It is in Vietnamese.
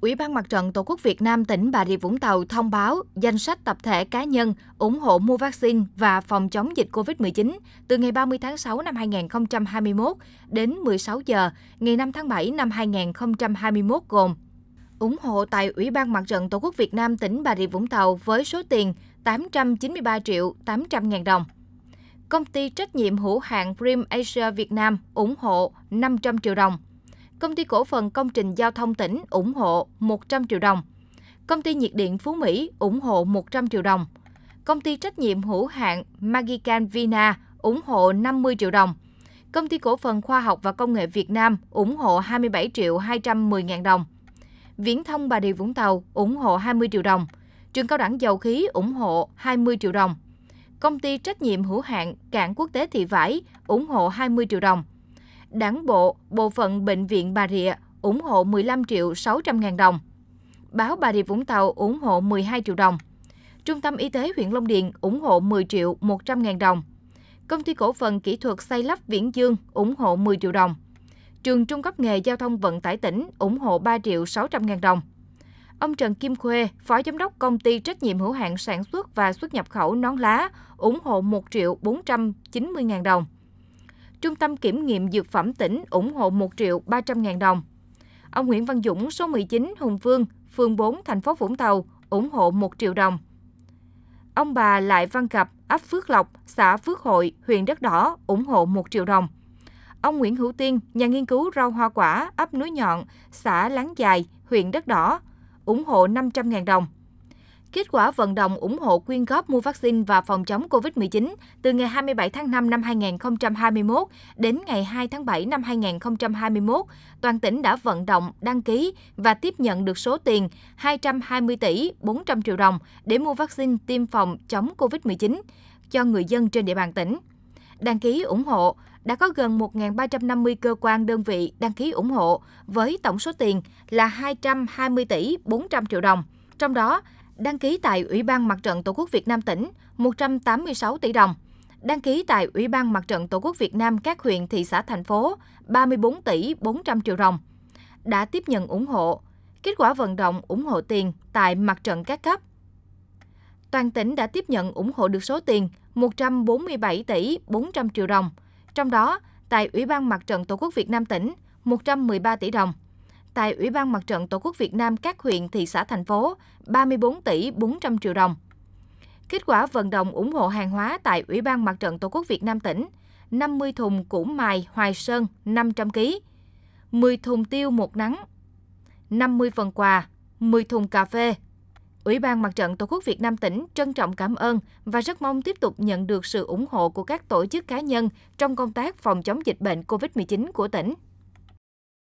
Ủy ban Mặt trận Tổ quốc Việt Nam tỉnh Bà Rịa Vũng Tàu thông báo danh sách tập thể cá nhân ủng hộ mua vaccine và phòng chống dịch COVID-19 từ ngày 30 tháng 6 năm 2021 đến 16 giờ, ngày 5 tháng 7 năm 2021 gồm ủng hộ tại Ủy ban Mặt trận Tổ quốc Việt Nam tỉnh Bà Rịa Vũng Tàu với số tiền 893 triệu 800 ngàn đồng. Công ty trách nhiệm hữu hạn Prim Asia Việt Nam ủng hộ 500 triệu đồng. Công ty cổ phần công trình giao thông tỉnh ủng hộ 100 triệu đồng. Công ty nhiệt điện Phú Mỹ ủng hộ 100 triệu đồng. Công ty trách nhiệm hữu hạn Magican Vina ủng hộ 50 triệu đồng. Công ty cổ phần khoa học và công nghệ Việt Nam ủng hộ 27 triệu 210 ngàn đồng. Viễn thông Bà Rịa Vũng Tàu ủng hộ 20 triệu đồng. Trường cao đẳng dầu khí ủng hộ 20 triệu đồng. Công ty trách nhiệm hữu hạn Cảng Quốc tế Thị Vải ủng hộ 20 triệu đồng. Đảng bộ, bộ phận Bệnh viện Bà Rịa ủng hộ 15 triệu 600 ngàn đồng. Báo Bà Rịa Vũng Tàu ủng hộ 12 triệu đồng. Trung tâm Y tế huyện Long Điền ủng hộ 10 triệu 100 ngàn đồng. Công ty cổ phần kỹ thuật xây lắp Viễn Dương ủng hộ 10 triệu đồng. Trường Trung cấp nghề giao thông vận tải tỉnh ủng hộ 3 triệu 600 ngàn đồng. Ông Trần Kim Khuê, Phó Giám đốc Công ty trách nhiệm hữu hạn sản xuất và xuất nhập khẩu nón lá, ủng hộ 1 triệu 490 ngàn đồng. Trung tâm Kiểm nghiệm Dược phẩm tỉnh ủng hộ 1 triệu 300 ngàn đồng. Ông Nguyễn Văn Dũng, số 19 Hùng Vương, phường 4, thành phố Vũng Tàu, ủng hộ 1 triệu đồng. Ông bà Lại Văn Cập, ấp Phước Lộc, xã Phước Hội, huyện Đất Đỏ, ủng hộ 1 triệu đồng. Ông Nguyễn Hữu Tiên, nhà nghiên cứu rau hoa quả, ấp Núi Nhọn, xã Láng Dài, huyện Đất Đỏ, ủng hộ 500.000 đồng. Kết quả vận động ủng hộ quyên góp mua vaccine và phòng chống COVID-19 từ ngày 27 tháng 5 năm 2021 đến ngày 2 tháng 7 năm 2021, toàn tỉnh đã vận động, đăng ký và tiếp nhận được số tiền 220 tỷ 400 triệu đồng để mua vaccine tiêm phòng chống COVID-19 cho người dân trên địa bàn tỉnh. Đăng ký ủng hộ đã có gần 1.350 cơ quan đơn vị đăng ký ủng hộ với tổng số tiền là 220 tỷ 400 triệu đồng. Trong đó, đăng ký tại Ủy ban Mặt trận Tổ quốc Việt Nam tỉnh 186 tỷ đồng, đăng ký tại Ủy ban Mặt trận Tổ quốc Việt Nam các huyện, thị xã, thành phố 34 tỷ 400 triệu đồng. Đã tiếp nhận ủng hộ. Kết quả vận động ủng hộ tiền tại mặt trận các cấp. Toàn tỉnh đã tiếp nhận ủng hộ được số tiền 147 tỷ 400 triệu đồng. Trong đó, tại Ủy ban Mặt trận Tổ quốc Việt Nam tỉnh 113 tỷ đồng. Tại Ủy ban Mặt trận Tổ quốc Việt Nam các huyện, thị xã, thành phố 34 tỷ 400 triệu đồng. Kết quả vận động ủng hộ hàng hóa tại Ủy ban Mặt trận Tổ quốc Việt Nam tỉnh 50 thùng củ mài Hoài Sơn 500 kg, 10 thùng tiêu một nắng, 50 phần quà, 10 thùng cà phê, Ủy ban Mặt trận Tổ quốc Việt Nam tỉnh trân trọng cảm ơn và rất mong tiếp tục nhận được sự ủng hộ của các tổ chức cá nhân trong công tác phòng chống dịch bệnh COVID-19 của tỉnh.